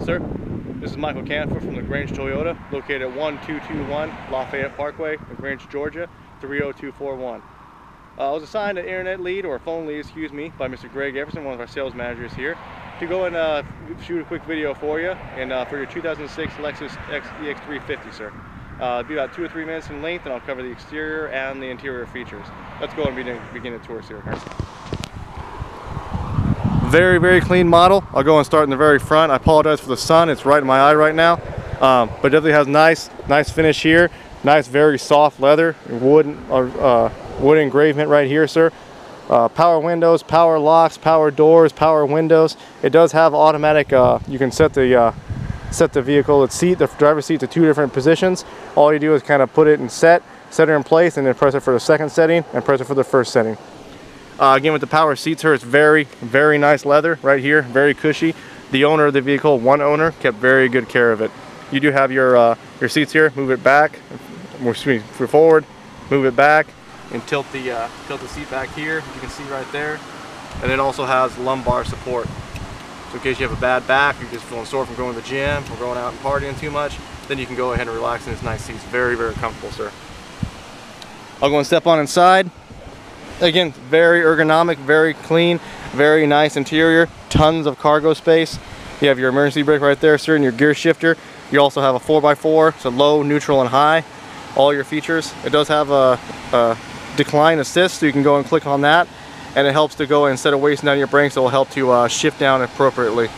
Sir, this is Michael Canfield from LaGrange Toyota, located at 1221 Lafayette Parkway, LaGrange, Georgia, 30241. Uh, I was assigned an internet lead, or a phone lead, excuse me, by Mr. Greg Everson, one of our sales managers here, to go and uh, shoot a quick video for you, and uh, for your 2006 Lexus EX350, sir. Uh, it'll be about two or three minutes in length, and I'll cover the exterior and the interior features. Let's go and begin, begin the tour, sir. Very, very clean model. I'll go and start in the very front. I apologize for the sun. It's right in my eye right now. Um, but definitely has nice, nice finish here. Nice, very soft leather, wood, uh, wood engravement right here, sir. Uh, power windows, power locks, power doors, power windows. It does have automatic, uh, you can set the uh, set the vehicle, its seat, the driver's seat to two different positions. All you do is kind of put it in set, set it in place, and then press it for the second setting and press it for the first setting. Uh, again, with the power seats here, it's very, very nice leather right here, very cushy. The owner of the vehicle, one owner, kept very good care of it. You do have your uh, your seats here. Move it back, excuse me, forward, move it back, and tilt the uh, tilt the seat back here. You can see right there, and it also has lumbar support. So in case you have a bad back, you're just feeling sore from going to the gym or going out and partying too much, then you can go ahead and relax in this nice seats. Very, very comfortable, sir. I'll go and step on inside. Again, very ergonomic, very clean, very nice interior, tons of cargo space. You have your emergency brake right there, sir, and your gear shifter. You also have a 4x4, so low, neutral, and high. All your features. It does have a, a decline assist, so you can go and click on that. And it helps to go, instead of wasting down your brakes, it will help to uh, shift down appropriately.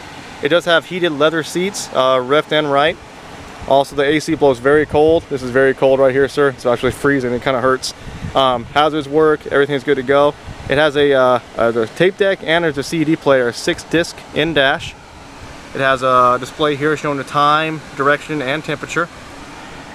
It does have heated leather seats, uh, left and right. Also, the AC blows very cold. This is very cold right here, sir. It's actually freezing. It kind of hurts. Um, hazards work. Everything's good to go. It has a, uh, a tape deck and there's a CD player, six disc in dash. It has a display here showing the time, direction, and temperature.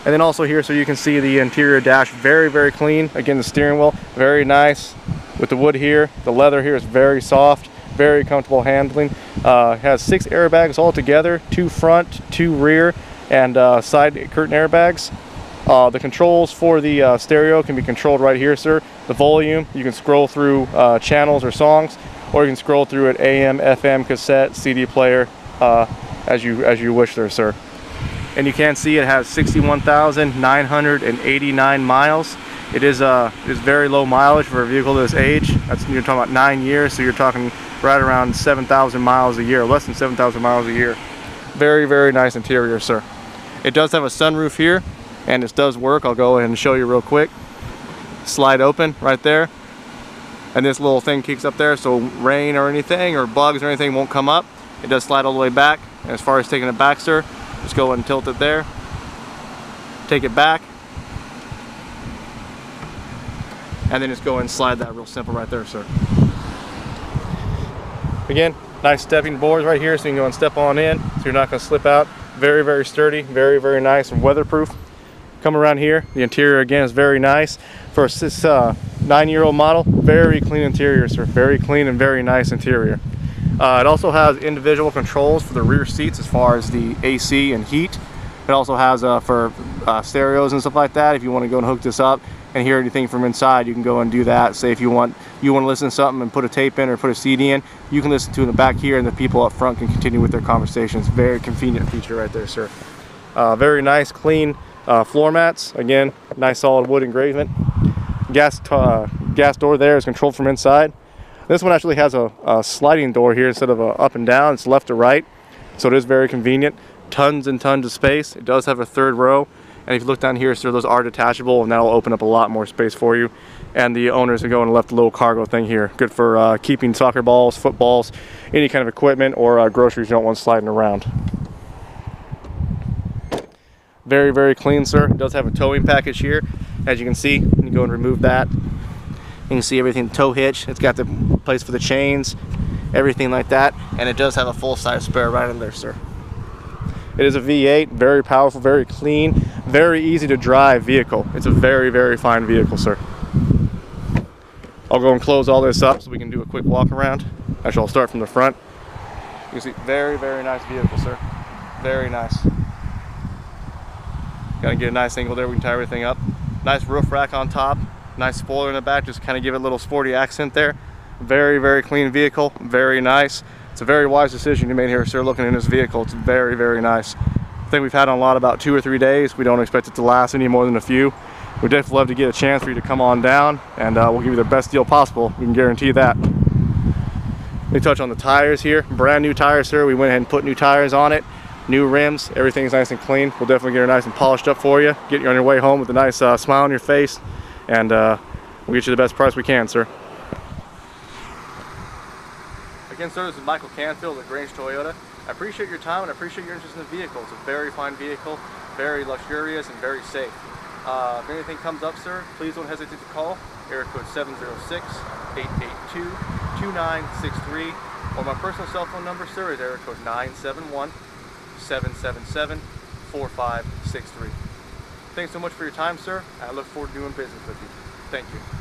And then also here, so you can see the interior dash, very, very clean. Again, the steering wheel, very nice. With the wood here, the leather here is very soft, very comfortable handling. Uh, has six airbags all together, two front, two rear, and uh, side curtain airbags. Uh, the controls for the uh, stereo can be controlled right here, sir. The volume, you can scroll through uh, channels or songs, or you can scroll through it AM, FM, cassette, CD player, uh, as you as you wish there, sir. And you can see it has 61,989 miles. It is uh, is very low mileage for a vehicle this age. That's you're talking about nine years, so you're talking right around 7,000 miles a year, less than 7,000 miles a year. Very, very nice interior, sir. It does have a sunroof here, and this does work. I'll go ahead and show you real quick. Slide open right there. And this little thing kicks up there, so rain or anything, or bugs or anything won't come up. It does slide all the way back. And as far as taking it back, sir, just go ahead and tilt it there. Take it back. And then just go and slide that real simple right there, sir. Again, nice stepping boards right here so you can go and step on in so you're not going to slip out. Very, very sturdy, very, very nice and weatherproof. Come around here, the interior again is very nice. For this uh, nine-year-old model, very clean interior, sir. Very clean and very nice interior. Uh, it also has individual controls for the rear seats as far as the AC and heat. It also has uh, for uh, stereos and stuff like that. If you want to go and hook this up and hear anything from inside, you can go and do that. Say if you want you want to listen to something and put a tape in or put a CD in, you can listen to in the back here and the people up front can continue with their conversations. Very convenient feature right there, sir. Uh, very nice, clean uh, floor mats. Again, nice solid wood engravement. Gas, uh, gas door there is controlled from inside. This one actually has a, a sliding door here instead of up and down. It's left to right, so it is very convenient. Tons and tons of space. It does have a third row. And if you look down here, so those are detachable and that'll open up a lot more space for you. And the owners are going and left a little cargo thing here. Good for uh, keeping soccer balls, footballs, any kind of equipment or uh, groceries you don't want sliding around. Very, very clean, sir. It does have a towing package here. As you can see, you can go and remove that. You can see everything, tow hitch. It's got the place for the chains, everything like that. And it does have a full-size spare right in there, sir. It is a V8, very powerful, very clean, very easy to drive vehicle. It's a very, very fine vehicle, sir. I'll go and close all this up so we can do a quick walk around. Actually, I'll start from the front. You can see, very, very nice vehicle, sir. Very nice. Gotta get a nice angle there, we can tie everything up. Nice roof rack on top, nice spoiler in the back, just kind of give it a little sporty accent there. Very, very clean vehicle, very nice. It's a very wise decision you made here, sir, looking in this vehicle. It's very, very nice. I think we've had on a lot about two or three days. We don't expect it to last any more than a few. We'd definitely love to get a chance for you to come on down and uh, we'll give you the best deal possible. We can guarantee that. Let me touch on the tires here. Brand new tires, sir. We went ahead and put new tires on it. New rims. Everything's nice and clean. We'll definitely get her nice and polished up for you. Get you on your way home with a nice uh, smile on your face. And uh, we'll get you the best price we can, sir. Again, sir, this is Michael Canfield at Grange Toyota. I appreciate your time and I appreciate your interest in the vehicle. It's a very fine vehicle, very luxurious and very safe. Uh, if anything comes up, sir, please don't hesitate to call. Area code 706-882-2963. Or my personal cell phone number, sir, is area code 971-777-4563. Thanks so much for your time, sir. I look forward to doing business with you. Thank you.